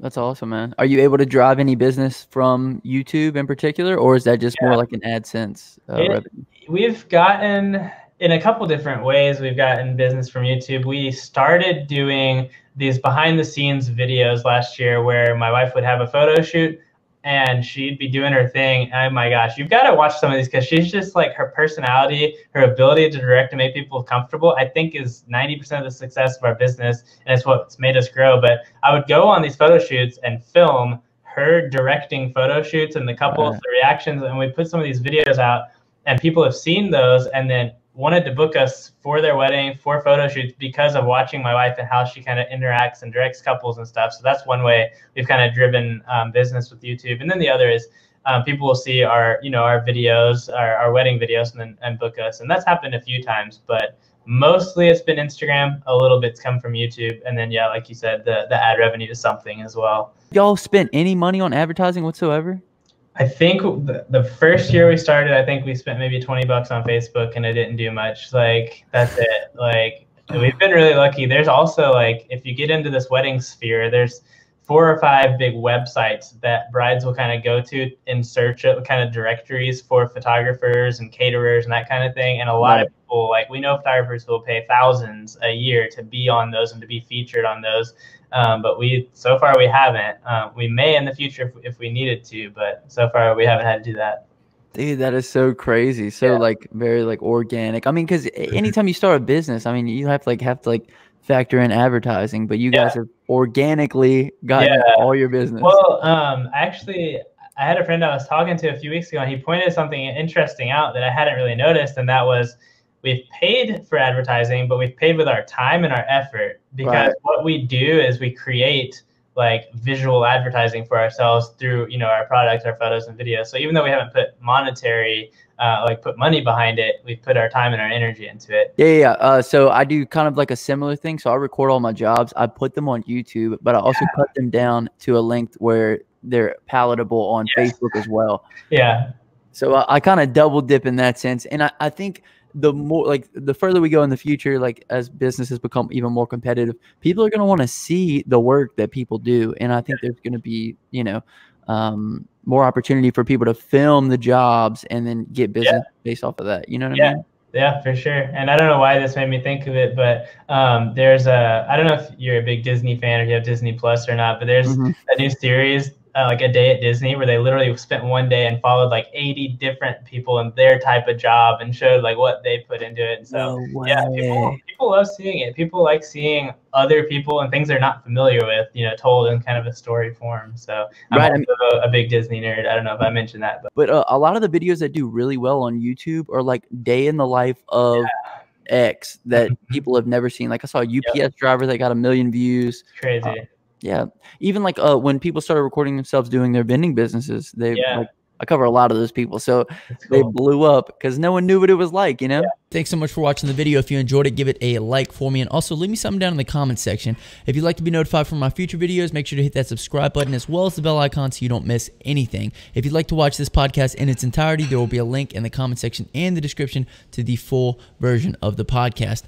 That's awesome, man. Are you able to drive any business from YouTube in particular, or is that just yeah. more like an AdSense uh, it, revenue? We've gotten in a couple different ways. We've gotten business from YouTube. We started doing these behind the scenes videos last year where my wife would have a photo shoot and she'd be doing her thing. Oh my gosh, you've got to watch some of these because she's just like her personality, her ability to direct and make people comfortable. I think is 90% of the success of our business, and it's what's made us grow. But I would go on these photo shoots and film her directing photo shoots and the couple right. of the reactions, and we put some of these videos out, and people have seen those, and then wanted to book us for their wedding for photo shoots because of watching my wife and how she kind of interacts and directs couples and stuff. So that's one way we've kind of driven um, business with YouTube. And then the other is um, people will see our, you know, our videos, our, our wedding videos, and then and book us. And that's happened a few times, but mostly it's been Instagram. A little bit's come from YouTube, and then yeah, like you said, the the ad revenue is something as well. Y'all spent any money on advertising whatsoever? I think the, first year we started, I think we spent maybe 20 bucks on Facebook and it didn't do much. Like, that's it. Like, we've been really lucky. There's also, like, if you get into this wedding sphere, there's four or five big websites that brides will kind of go to in search of kind of directories for photographers and caterers and that kind of thing. And a lot right. of people, like, we know photographers who will pay thousands a year to be on those and to be featured on those. Um, but we so far we haven't. Um, we may in the future if, if, we needed to, but so far we haven't had to do that. Dude, that is so crazy. So yeah. like very like organic. I mean, because anytime you start a business, I mean, you have to like have to like factor in advertising, but you guys have organically gotten yeah. all your business. Well, um, actually, I had a friend I was talking to a few weeks ago, and he pointed something interesting out that I hadn't really noticed, and that was we've paid for advertising, but we've paid with our time and our effort because right. what we do is we create like visual advertising for ourselves through you know our products, our photos and videos. So even though we haven't put monetary uh, like put money behind it, we put our time and our energy into it. Yeah, yeah. Uh, so I do kind of like a similar thing. So I record all my jobs, I put them on YouTube, but I also yeah. cut them down to a length where they're palatable on yes. Facebook as well. Yeah. So I, I kind of double dip in that sense, and I, I think the more like the further we go in the future, like as businesses become even more competitive, people are going to want to see the work that people do, and I think there's going to be you know um, more opportunity for people to film the jobs and then get business yeah. based off of that. You know what yeah. I mean? Yeah, for sure. And I don't know why this made me think of it, but um, there's a I don't know if you're a big Disney fan or you have Disney Plus or not, but there's mm-hmm. a new series uh, like a day at Disney where they literally spent one day and followed like 80 different people and their type of job and showed like what they put into it. And so no yeah, people people love seeing it. People like seeing other people and things they're not familiar with, you know, told in kind of a story form. So I'm right, also a big Disney nerd. I don't know if I mentioned that, but but uh, a lot of the videos that do really well on YouTube are like day in the life of. Yeah. X that people have never seen. Like I saw a UPS yep. driver that got a million views. Crazy. Uh, yeah, even like uh, when people started recording themselves doing their vending businesses, they yeah. like I cover a lot of those people, so cool. they blew up because no one knew what it was like, you know. Yeah. Thanks so much for watching the video. If you enjoyed it, give it a like for me, and also leave me something down in the comment section. If you'd like to be notified for my future videos, make sure to hit that subscribe button as well as the bell icon so you don't miss anything. If you'd like to watch this podcast in its entirety, there will be a link in the comment section and the description to the full version of the podcast.